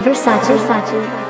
Versace. Versace.